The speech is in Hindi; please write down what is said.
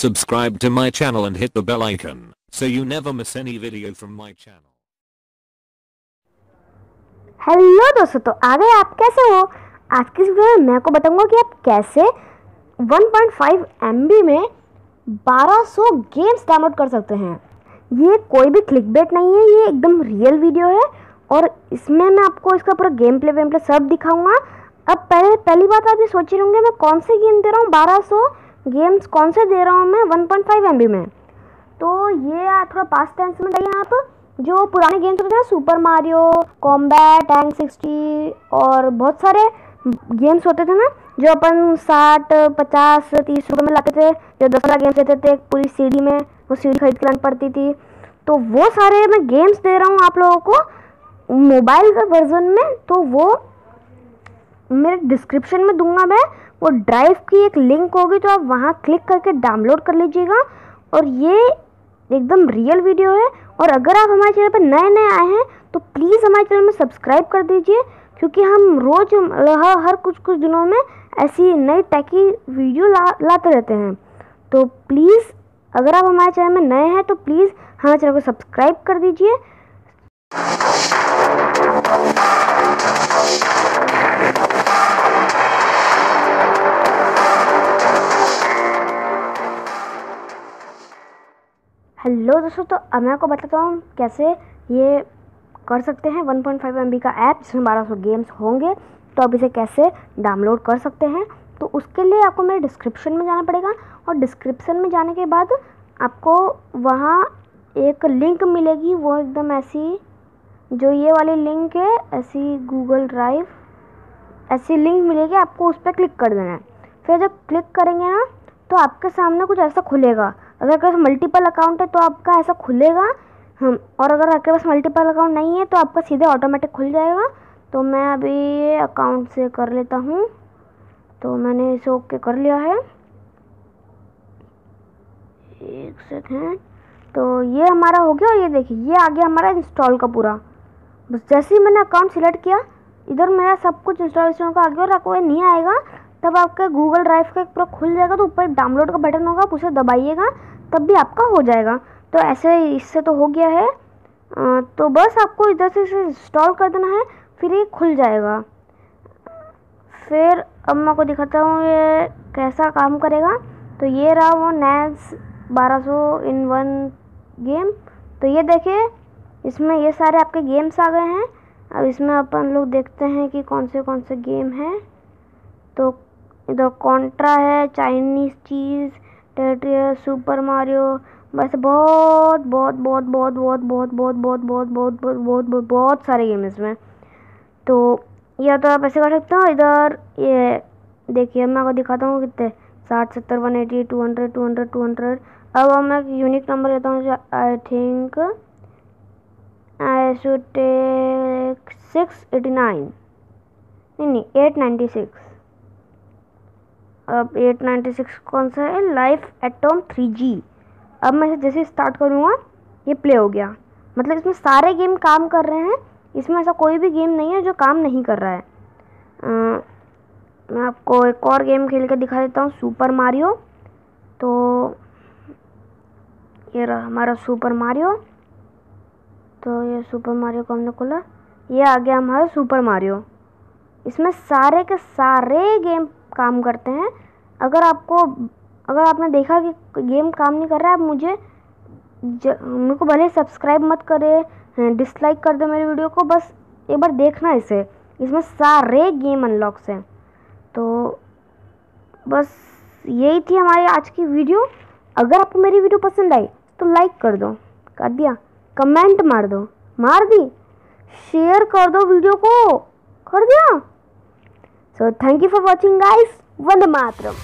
Subscribe to my channel and hit the bell icon, so you never miss any video from my channel. Hello दोस्तों तो आ गए आप कैसे हो? आज की वीडियो में मैं आपको बताऊँगा कि आप कैसे 1.5 MB में 1200 गेम्स डाउनलोड कर सकते हैं। ये कोई भी क्लिक बेट नहीं है, ये एकदम रियल वीडियो है और इसमें मैं आपको इसका पूरा गेम प्ले वेम प्ले सब दिखाऊँगा। अब पहले, पहली बात आप ये सोच रहे होंगे, मैं कौन से गेम दे रहा हूँ 1200 गेम्स कौन से दे रहा हूँ मैं? 1.5 MB में। तो ये थोड़ा पास टेंस में जाइए आप। जो पुराने गेम्स होते हैं super Mario combat tank sixty और बहुत सारे गेम्स होते थे ना, जो अपन साठ, पचास, तीस रुपये में लाते थे, जो दस बारह गेम्स लेते थे पूरी सीडी में, वो सीडी खरीद के लानी पड़ती थी। तो वो सारे मैं गेम्स दे रहा हूँ आप लोगों को मोबाइल का वर्जन में तो वो मेरे डिस्क्रिप्शन में दूँगा मैं। वो ड्राइव की एक लिंक होगी तो आप वहाँ क्लिक करके डाउनलोड कर लीजिएगा। और ये एकदम रियल वीडियो है। और अगर आप हमारे चैनल पर नए नए आए हैं तो प्लीज़ हमारे चैनल में सब्सक्राइब कर दीजिए। क्योंकि हम रोज़ हर हर कुछ कुछ दिनों में ऐसी नई टैकी वीडियो ला, लाते रहते हैं। तो प्लीज़ अगर आप हमारे चैनल में नए हैं तो प्लीज़ हमारे चैनल को सब्सक्राइब कर दीजिए। हेलो दोस्तों तो अब मैं आपको बताता हूँ कैसे ये कर सकते हैं। 1.5 MB का ऐप, जिसमें 1200 गेम्स होंगे तो आप इसे कैसे डाउनलोड कर सकते हैं। तो उसके लिए आपको मेरे डिस्क्रिप्शन में जाना पड़ेगा और डिस्क्रिप्शन में जाने के बाद आपको वहाँ एक लिंक मिलेगी। वो एकदम ऐसी, जो ये वाली लिंक है, ऐसी गूगल ड्राइव ऐसी लिंक मिलेगी, आपको उस पर क्लिक कर देना है। फिर जब क्लिक करेंगे ना तो आपके सामने कुछ ऐसा खुलेगा अगर आपके पास मल्टीपल अकाउंट है तो आपका ऐसा खुलेगा। हम, और अगर आपके पास मल्टीपल अकाउंट नहीं है तो आपका सीधे ऑटोमेटिक खुल जाएगा। तो मैं अभी अकाउंट से कर लेता हूँ। तो मैंने इसे ओके कर लिया है। एक सेकेंड तो ये हमारा हो गया और ये देखिए, ये आ गया हमारा इंस्टॉल का पूरा। बस जैसे ही मैंने अकाउंट सिलेक्ट किया, इधर मेरा सब कुछ इंस्टॉलेशन का आ गया और आपको ये नहीं आएगा। तब आपका गूगल ड्राइव का एक पूरा खुल जाएगा तो ऊपर डाउनलोड का बटन होगा, आप उसे दबाइएगा। तब भी आपका हो जाएगा। तो ऐसे इससे तो हो गया है। आ, तो बस आपको इधर से इसे इंस्टॉल कर देना है फिर ये खुल जाएगा। फिर अब मैं आपको दिखाता हूँ ये कैसा काम करेगा। तो ये रहा वो नैस 1200 इन वन गेम। तो ये देखिए इसमें ये सारे आपके गेम्स आ गए हैं। अब इसमें अपन लोग देखते हैं कि कौन से कौन से गेम हैं। तो इधर कॉन्ट्रा है चाइनीज़ चीज़ टेट्रियर सुपर मारियो बस बहुत बहुत बहुत बहुत बहुत बहुत बहुत बहुत बहुत बहुत बहुत बहुत बहुत बहुत सारे गेम इसमें तो या तो आप ऐसे कर सकते हो इधर ये देखिए मैं आपको दिखाता हूँ कितने साठ सत्तर one eighty two hundred two hundred two hundred अब मैं एक यूनिक नंबर लेता हूँ I think I should take six eighty nine नहीं नहीं एट नाइन्टी सिक्स अब एट नाइन्टी सिक्स कौन सा है? लाइफ एटोम थ्री जी अब मैं जैसे स्टार्ट करूँगा ये प्ले हो गया। मतलब इसमें सारे गेम काम कर रहे हैं इसमें ऐसा कोई भी गेम नहीं है जो काम नहीं कर रहा है। आ, मैं आपको एक और गेम खेल के दिखा देता हूँ सुपर मारियो तो ये रहा हमारा सुपर मारियो तो ये सुपर मारियो को हमने खोला। ये आ गया हमारा सुपर मारियो इसमें सारे के सारे गेम काम करते हैं। अगर आपको, अगर आपने देखा कि गेम काम नहीं कर रहा है, आप मुझे मेरे को भले सब्सक्राइब मत करे डिसलाइक कर दो मेरी वीडियो को, बस एक बार देखना इसे। इसमें सारे गेम अनलॉक्स हैं। तो बस यही थी हमारी आज की वीडियो। अगर आपको मेरी वीडियो पसंद आई तो लाइक कर दो। कर दिया। कमेंट मार दो। मार दी। शेयर कर दो वीडियो को। कर दिया। So thank you for watching guys. Vande Matram.